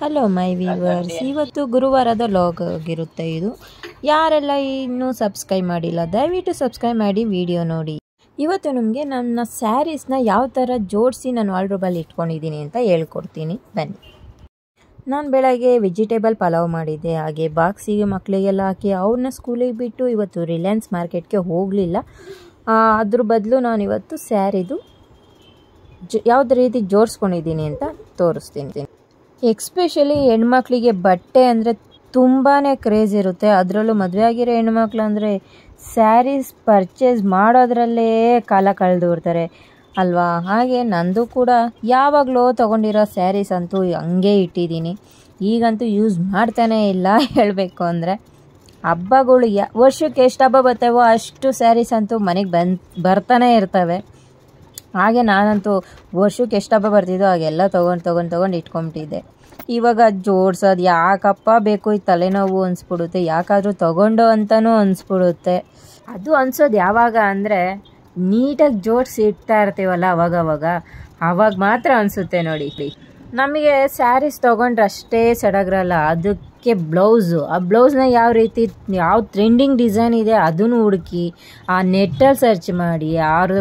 Hello my viewers ಇವತ್ತು ಗುರುವಾರದ log ಆಗಿರುತ್ತೆ ಇದು. ಯಾರೆಲ್ಲ ಇನ್ನೂ ಸಬ್ಸ್ಕ್ರೈಬ್ ಮಾಡಿಲ್ಲ, ದಯವಿಟ್ಟು ಸಬ್ಸ್ಕ್ರೈಬ್ ಮಾಡಿ ವಿಡಿಯೋ ನೋಡಿ. ಇವತ್ತು ನಿಮಗೆ ನನ್ನ ಸ್ಯಾರೀಸ್ನ ಯಾವ ಥರ ಜೋಡಿಸಿ ನಾನು ವಾಲ್ಡ್ರೋಬಲ್ಲಿ ಇಟ್ಕೊಂಡಿದ್ದೀನಿ ಅಂತ ಹೇಳ್ಕೊಡ್ತೀನಿ. ಬನ್ನಿ. ನಾನು ಬೆಳಗ್ಗೆ ವೆಜಿಟೇಬಲ್ ಪಲಾವ್ ಮಾಡಿದ್ದೆ. ಹಾಗೆ ಬಾಕ್ಸಿಗೆ ಮಕ್ಕಳಿಗೆಲ್ಲ ಹಾಕಿ ಅವ್ರನ್ನ ಸ್ಕೂಲಿಗೆ ಬಿಟ್ಟು ಇವತ್ತು ರಿಲಯನ್ಸ್ ಮಾರ್ಕೆಟ್ಗೆ ಹೋಗಲಿಲ್ಲ. ಅದ್ರ ಬದಲು ನಾನು ಇವತ್ತು ಸ್ಯಾರಿದು ಜ ಯಾವ್ದು ರೀತಿ ಜೋಡಿಸ್ಕೊಂಡಿದ್ದೀನಿ ಅಂತ ತೋರಿಸ್ತೀನಿ. ಎಕ್ಸ್ಪೆಷಲಿ ಹೆಣ್ಮಕ್ಳಿಗೆ ಬಟ್ಟೆ ಅಂದರೆ ತುಂಬಾ ಕ್ರೇಜ್ ಇರುತ್ತೆ. ಅದರಲ್ಲೂ ಮದುವೆ ಆಗಿರೋ ಹೆಣ್ಮಕ್ಳು ಅಂದರೆ ಸ್ಯಾರೀಸ್ ಪರ್ಚೇಸ್ ಮಾಡೋದ್ರಲ್ಲೇ ಕಾಲ ಕಳೆದಿರ್ತಾರೆ ಅಲ್ವಾ? ಹಾಗೆ ನಂದು ಕೂಡ ಯಾವಾಗಲೂ ತೊಗೊಂಡಿರೋ ಸ್ಯಾರೀಸ್ ಅಂತೂ ಹಂಗೆ ಇಟ್ಟಿದ್ದೀನಿ. ಈಗಂತೂ ಯೂಸ್ ಮಾಡ್ತಾನೇ ಇಲ್ಲ ಹೇಳಬೇಕು ಅಂದರೆ. ಹಬ್ಬಗಳು ಯಾ ವರ್ಷಕ್ಕೆ ಎಷ್ಟು ಹಬ್ಬ ಬರ್ತಾವೋ ಅಷ್ಟು ಸ್ಯಾರೀಸ್ ಅಂತೂ ಮನೆಗೆ ಬಂದು ಬರ್ತಾನೆ ಇರ್ತವೆ. ಹಾಗೆ ನಾನಂತೂ ವರ್ಷಕ್ಕೆ ಎಷ್ಟು ಹಬ್ಬ ಬರ್ತಿದ್ದೋ ಹಾಗೆಲ್ಲ ತೊಗೊಂಡು ತೊಗೊಂಡು ತೊಗೊಂಡು ಇಟ್ಕೊಂಬಿಟ್ಟಿದ್ದೆ. ಇವಾಗ ಜೋಡ್ಸೋದು ಯಾಕಪ್ಪ ಬೇಕು ಈ ತಲೆನೋವು ಅನಿಸ್ಬಿಡುತ್ತೆ, ಯಾಕಾದರೂ ತೊಗೊಂಡು ಅಂತಲೂ ಅನಿಸ್ಬಿಡುತ್ತೆ. ಅದು ಅನ್ಸೋದು ಯಾವಾಗ ಅಂದರೆ ನೀಟಾಗಿ ಜೋಡಿಸಿ ಇಡ್ತಾ ಇರ್ತೀವಲ್ಲ ಅವಾಗವಾಗ ಆವಾಗ ಮಾತ್ರ ಅನಿಸುತ್ತೆ ನೋಡಿ. ನಮಗೆ ಸ್ಯಾರೀಸ್ ತೊಗೊಂಡ್ರೆ ಅಷ್ಟೇ ಸಡಗರಲ್ಲ ಅದಕ್ಕೆ ಬ್ಲೌಸು. ಆ ಬ್ಲೌಸ್ನ ಯಾವ ರೀತಿ, ಯಾವ ಟ್ರೆಂಡಿಂಗ್ ಡಿಸೈನ್ ಇದೆ ಅದನ್ನು ಹುಡುಕಿ, ಆ ನೆಟ್ಟಲ್ಲಿ ಸರ್ಚ್ ಮಾಡಿ ಅವ್ರ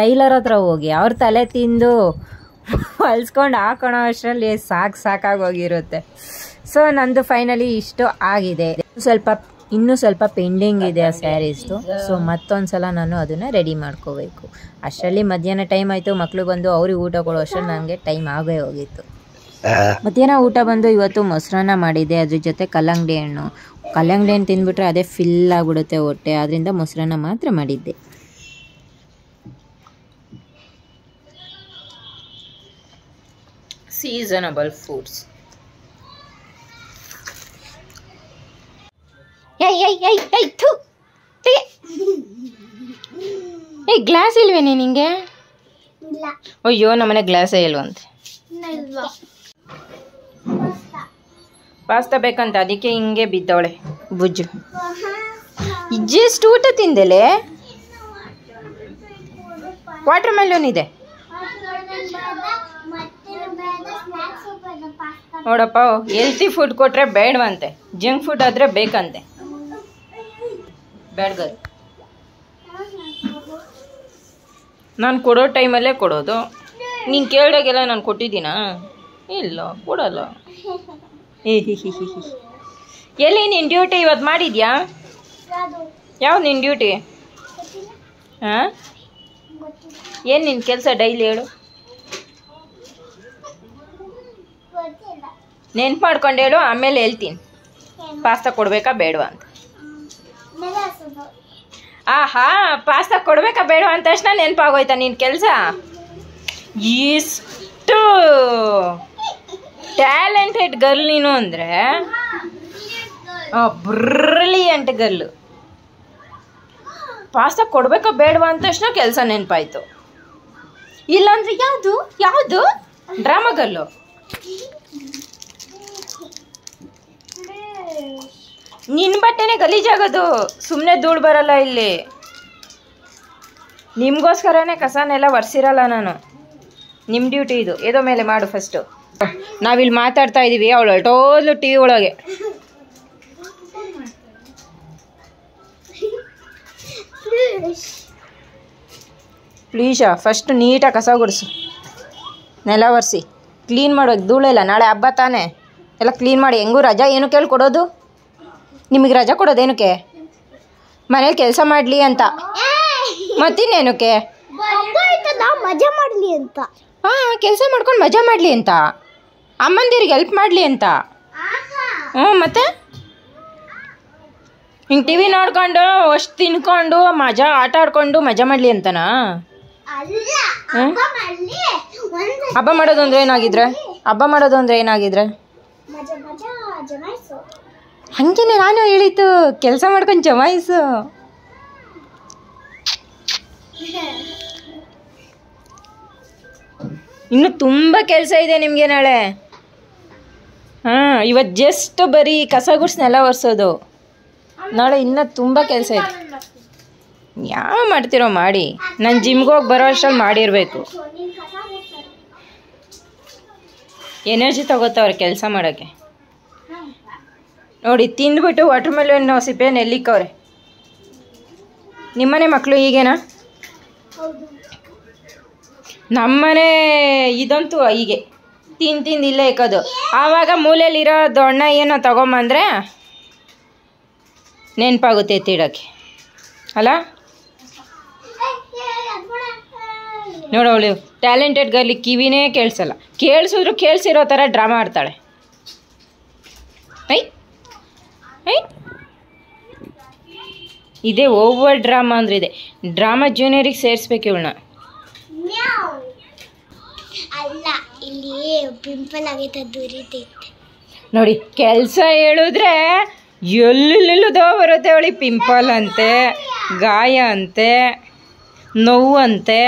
ಟೈಲರ್ ಹತ್ರ ಹೋಗಿ, ಅವ್ರ ತಲೆ ತಿಂದು ಹೊಲ್ಸ್ಕೊಂಡು ಹಾಕೊಳೋ ಅಷ್ಟರಲ್ಲಿ ಸಾಕು ಸಾಕಾಗೋಗಿರುತ್ತೆ ಸೊ ನಂದು ಫೈನಲಿ ಇಷ್ಟು ಆಗಿದೆ. ಸ್ವಲ್ಪ, ಇನ್ನೂ ಸ್ವಲ್ಪ ಪೆಂಡಿಂಗ್ ಇದೆ ಆ ಸ್ಯಾರೀಸ್ದು. ಸೊ ಮತ್ತೊಂದು ಸಲ ನಾನು ಅದನ್ನು ರೆಡಿ ಮಾಡ್ಕೋಬೇಕು. ಅಷ್ಟರಲ್ಲಿ ಮಧ್ಯಾಹ್ನ ಟೈಮ್ ಆಯಿತು ಮಕ್ಕಳು ಬಂದು ಅವ್ರಿಗೆ ಊಟ ಕೊಡೋ ಅಷ್ಟರಲ್ಲಿ ನನಗೆ ಟೈಮ್ ಆಗೇ ಹೋಗಿತ್ತು. ಮಧ್ಯಾಹ್ನ ಊಟ ಬಂದು ಇವತ್ತು ಮೊಸರನ್ನ ಮಾಡಿದ್ದೆ ಅದ್ರ ಜೊತೆ ಕಲ್ಲಂಗಡಿ ಹಣ್ಣು. ಕಲ್ಲಂಗಡಿ ಹಣ್ಣು ತಿಂದ್ಬಿಟ್ರೆ ಅದೇ ಫಿಲ್ ಆಗಿಬಿಡುತ್ತೆ ಹೊಟ್ಟೆ ಆದ್ರಿಂದ ಮೊಸರನ್ನ ಮಾತ್ರ ಮಾಡಿದ್ದೆ. ಸೀಸನಬಲ್ ಫುಡ್ಸ್ ಏ ಗ್ಲಾಸ್ ಇಲ್ವೇನೆ ನಿಂಗೆ? ಅಯ್ಯೋ ನಮ್ಮನೆ ಗ್ಲಾಸೇ ಇಲ್ವಂತೆ. ಪಾಸ್ತಾ ಬೇಕಂತ, ಅದಕ್ಕೆ ಹಿಂಗೆ ಬಿದ್ದವಳೆ, ಬುಜ್ಜು. ಇಜ್ಜೆಷ್ಟು ಊಟ ತಿಂದೆಲೆ? ವಾಟರ್ ಮೆಲೂನ್ ಇದೆ. ನೋಡಪ್ಪ ಹೆಲ್ತಿ ಫುಡ್ ಕೊಟ್ರೆ ಬೇಡವಂತೆ ಜಂಕ್ ಫುಡ್ ಆದ್ರೆ ಬೇಕಂತೆ. ಬೇಡ್ಗರ್ ನಾನು ಕೊಡೋ ಟೈಮಲ್ಲೇ ಕೊಡೋದು. ನೀನು ಕೇಳಿದಾಗೆಲ್ಲ ನಾನು ಕೊಟ್ಟಿದ್ದೀನಾ? ಇಲ್ಲ, ಕೊಡಲ್ಲ. ಎಲ್ಲಿ ನಿನ್ನ ಡ್ಯೂಟಿ ಇವತ್ತು ಮಾಡಿದ್ಯಾ? ಯಾವ ನಿನ್ನ ಡ್ಯೂಟಿ ಹಾಂ? ಏನು ನಿನ್ನ ಕೆಲಸ ಡೈಲಿ ಹೇಳು. ನೆನ್ಪು ಮಾಡ್ಕೊಂಡು ಹೇಳು ಆಮೇಲೆ ಹೇಳ್ತೀನಿ. ಪಾಸ್ತಾ ಕೊಡಬೇಕಾ ಬೇಡವಾ ಅಂತ. ಆಹಾ ಪಾಸ್ತಾ ಕೊಡಬೇಕಾ ಬೇಡವಾ ಅಂತ ತಕ್ಷಣ ನೆನಪಾಗೋಯ್ತಾ ನಿನ್ನ ಕೆಲಸ? ಇಷ್ಟು. ಟ್ಯಾಲೆಂಟೆಡ್ ಗರ್ಲ್ ನೀನು ಅಂದರೆ? ಬ್ರಿಲಿಯಂಟ್ ಗರ್ಲ್ ಪಾಸ್ ಕೊಡಬೇಕಾ ಬೇಡವಾ ಅಂತ ತಕ್ಷಣ ಕೆಲಸ ನೆನಪಾಯ್ತು. ಇಲ್ಲಾಂದ್ರೆ ಯಾವುದು? ಯಾವುದು? ಡ್ರಾಮಾ ಗರ್ಲು ನಿನ್ನ ಬಟ್ಟೆನೇ ಗಲೀಜಾಗೋದು. ಸುಮ್ಮನೆ ಧೂಳು ಬರಲ್ಲ ಇಲ್ಲಿ. ನಿಮಗೋಸ್ಕರನೇ ಕಸನೆಲ್ಲ ಒರೆಸಿರಲ್ಲ ನಾನು. ನಿಮ್ಮ ಡ್ಯೂಟಿ ಇದು. ಏದೋ ಮೇಲೆ ಮಾಡು ಫಸ್ಟು ನಾವಿಲ್ಲಿ ಮಾತಾಡ್ತಾ ಇದ್ದೀವಿ ಅವಳು ಹೊರಟೋದ್ಲು ಟಿ ವಿ ಒಳಗೆ. ಪ್ಲೀಶಾ ಫಸ್ಟ್ ನೀಟಾಗಿ ಕಸ ಗುಡಿಸು. ನೆಲ ಒರೆಸಿ. ಕ್ಲೀನ್ ಮಾಡೋದು ಧೂಳೆಲ್ಲ ನಾಳೆ ಹಬ್ಬ ತಾನೇ. ಎಲ್ಲ ಕ್ಲೀನ್ ಮಾಡಿ. ಹೆಂಗೂ ರಜಾ ಏನು ಕೇಳಿ ಕೊಡೋದು? ನಿಮಗೆ ರಜಾ ಕೊಡೋದು ಏನಕ್ಕೆ? ಮನೇಲಿ ಕೆಲಸ ಮಾಡಲಿ ಅಂತ. ಮತ್ತಿನ್ನೇನಕ್ಕೆ? ಮಜಾ ಮಾಡ್ಲಿ ಅಂತ. ಹಾಂ ಕೆಲಸ ಮಾಡ್ಕೊಂಡು ಮಜಾ ಮಾಡಲಿ ಅಂತ. ಅಮ್ಮಂದಿರಿಗೆ ಹೆಲ್ಪ್ ಮಾಡಲಿ ಅಂತ. ಹ್ಞೂ ಮತ್ತೆ? ಹಿಂಗೆ ಟಿ ವಿ ನೋಡ್ಕೊಂಡು ಅಷ್ಟು ತಿನ್ಕೊಂಡು ಮಜಾ ಆಟ ಆಡ್ಕೊಂಡು ಮಜಾ ಮಾಡಲಿ ಅಂತನಾ? ಹಬ್ಬ ಮಾಡೋದು ಅಂದ್ರೆ ಏನಾಗಿದ್ರೆ? ಹಬ್ಬ ಮಾಡೋದು ಅಂದ್ರೆ ಏನಾಗಿದ್ರೆ? ಹಂಗೇನೆ ನಾನು ಹೇಳಿತು ಕೆಲಸ ಮಾಡ್ಕೊಂಡು ಜಮಾಯಿಸು. ಇನ್ನು ತುಂಬ ಕೆಲಸ ಇದೆ ನಿಮಗೆ ನಾಳೆ. ಹಾಂ ಇವತ್ತು ಜಸ್ಟ್ ಬರೀ ಕಸ ಗುಡ್ಸ್ನೆಲ್ಲ ನೆಲ ಒರೆಸೋದು. ನಾಳೆ ಇನ್ನೂ ತುಂಬ ಕೆಲಸ ಇದೆ ಯಾವ ಮಾಡ್ತಿರೋ ಮಾಡಿ. ನಾನು ಜಿಮ್ಗೆ ಹೋಗಿ ಬರೋ ಅಷ್ಟ್ರಲ್ಲಿ ಮಾಡಿರಬೇಕು. ಎನರ್ಜಿ ತಗೋತಾವ್ರೆ ಕೆಲಸ ಮಾಡೋಕ್ಕೆ ನೋಡಿ, ತಿಂದ್ಬಿಟ್ಟು ವಾಟರ್ ಮೆಲನ್ ಸಿಪ್ಪೆ ನೆಲ್ಲಿಕ್ಕವ್ರೆ ನಿಮ್ಮನೆ ಮಕ್ಕಳು ಹೀಗೇನಾ? ನಮ್ಮನೆ ಇದಂತೂ ಹೀಗೆ. ತಿಂದು ತಿಂದು ಇಲ್ಲೇ ಇಕ್ಕೋದು. ಆವಾಗ ಮೂಲೆಯಲ್ಲಿರೋ ದೊಣ್ಣ ಏನೋ ತಗೊಂಬಂದ್ರೆ ನೆನಪಾಗುತ್ತೆ ಎತ್ತಿಡೋಕ್ಕೆ ಅಲ್ಲ? ನೋಡೋಳು ಅವಳು, ಟ್ಯಾಲೆಂಟೆಡ್ ಗರ್ಲಿ ಕಿವಿನೇ ಕೇಳಿಸಲ್ಲ. ಕೇಳಿಸಿದ್ರು ಕೇಳಿಸಿರೋ ಥರ ಡ್ರಾಮಾ ಆಡ್ತಾಳೆ. ಐ ಐ ಇದೇ ಓವರ್ ಡ್ರಾಮಾ ಅಂದ್ರೆ ಇದೆ. ಡ್ರಾಮಾ ಜೂನಿಯರಿಗೆ ಸೇರಿಸ್ಬೇಕು ಇವಳನ್ನ. ಪಿಂಪಲ್ ಆಗೈತೆ ನೋಡಿ, ಕೆಲಸ ಹೇಳಿದ್ರೆ ಎಲ್ಲೆಲ್ಲೆಲ್ಲದೋ ಬರುತ್ತೆ ಅವಳಿ ಪಿಂಪಲ್ ಅಂತೆ, ಗಾಯ ಅಂತೆ, ನೋವು ಅಂತೆ.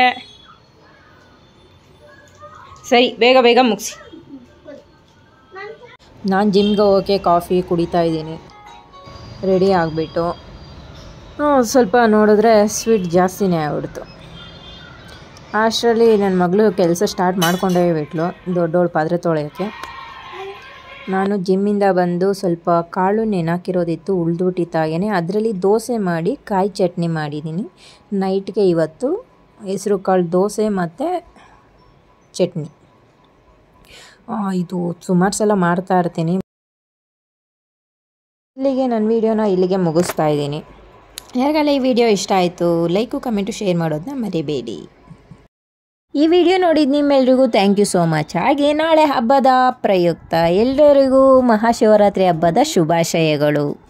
ಸರಿ, ಬೇಗ ಬೇಗ ಮುಗಿಸಿ. ನಾನು ಜಿಮ್ಗೆ ಹೋಗೋಕ್ಕೆ ಕಾಫಿ ಕುಡಿತಾ ಇದ್ದೀನಿ. ರೆಡಿ ಆಗಿಬಿಟ್ಟು. ಸ್ವಲ್ಪ ನೋಡಿದ್ರೆ ಸ್ವೀಟ್ ಜಾಸ್ತಿನೇ ಆಗ್ಬಿಡ್ತು. ಅಷ್ಟರಲ್ಲಿ ನನ್ನ ಮಗಳು ಕೆಲಸ ಸ್ಟಾರ್ಟ್ ಮಾಡ್ಕೊಂಡೇ ಬಿಟ್ಲು ದೊಡ್ಡವಳು ಪಾತ್ರೆ ತೊಳೆಯೋಕ್ಕೆ. ನಾನು ಜಿಮ್ಮಿಂದ ಬಂದು ಸ್ವಲ್ಪ ಕಾಳು ನೆನಾಕಿರೋದಿತ್ತು ಉಳ್ದುಬಿಟ್ಟಿತ್ತಾಗೇ ಅದರಲ್ಲಿ ದೋಸೆ ಮಾಡಿ, ಕಾಯಿ ಚಟ್ನಿ ಮಾಡಿದ್ದೀನಿ ನೈಟ್ಗೆ ಇವತ್ತು ಹೆಸರು ಕಾಳು ದೋಸೆ ಮತ್ತು ಚಟ್ನಿ. ಇದು ಸುಮಾರು ಸಲ ಮಾಡ್ತಾ ಇರ್ತೀನಿ. ಇಲ್ಲಿಗೆ ನನ್ನ ವೀಡಿಯೋನ ಇಲ್ಲಿಗೆ ಮುಗಿಸ್ತಾ ಇದ್ದೀನಿ. ಯಾರಿಗೆಲ್ಲ ಈ ವಿಡಿಯೋ ಇಷ್ಟ ಆಯಿತು, ಲೈಕು, ಕಮೆಂಟು, ಶೇರ್ ಮಾಡೋದನ್ನ ಮರಿಬೇಡಿ. ಈ ವಿಡಿಯೋ ನೋಡಿದ ನಿಮ್ಮೆಲ್ರಿಗೂ ಥ್ಯಾಂಕ್ ಯು ಸೋ ಮಚ್ ಹಾಗೆ ನಾಳೆ ಹಬ್ಬದ ಪ್ರಯುಕ್ತ ಎಲ್ಲರಿಗೂ ಮಹಾಶಿವರಾತ್ರಿ ಹಬ್ಬದ ಶುಭಾಶಯಗಳು.